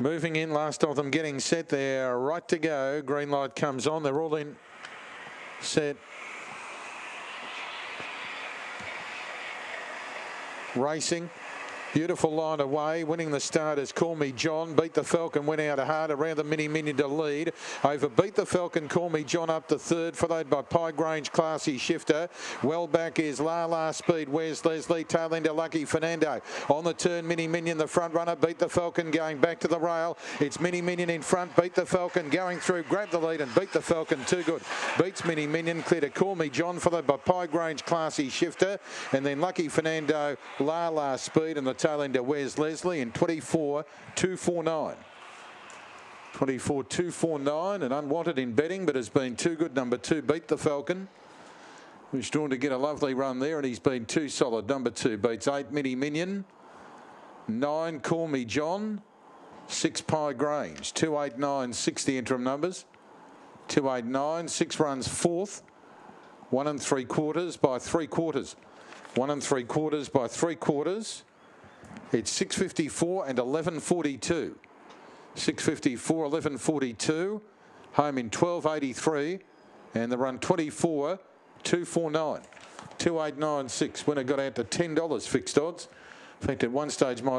Moving in, last of them getting set. They're right to go. Green light comes on. They're all in. Set. Racing. Beautiful line away, winning the start is Call Me John. Beat the Falcon, went out of hard around the mini minion to lead. Over Beat the Falcon, Call Me John up to third, followed by Pie Grange, Classy Shifter. Well back is La La Speed. Where's Leslie? Tail into Lucky Fernando. On the turn, Mini Minion, the front runner. Beat the Falcon going back to the rail. It's Mini Minion in front. Beat the Falcon going through. Grab the lead and beat the Falcon. Too good. Beats Mini Minion. Clear to Call Me John, followed by Pie Grange, Classy Shifter. And then Lucky Fernando, La La Speed and the tail end to Wes Leslie in 24 249. 24 249 and unwanted in betting, but has been too good. Number two beat the Falcon. Who's drawn to get a lovely run there, and he's been too solid. Number two beats eight Mini Minion, nine Call Me John, six Pie Grange, two eight nine six the interim numbers, two eight nine six runs fourth, one and three quarters by three quarters, one and three quarters by three quarters. It's 6.54 and 11.42. 6.54, 11.42. Home in 12.83. And the run 24, 249. 2896. Winner got out to $10 fixed odds. In fact, at one stage, might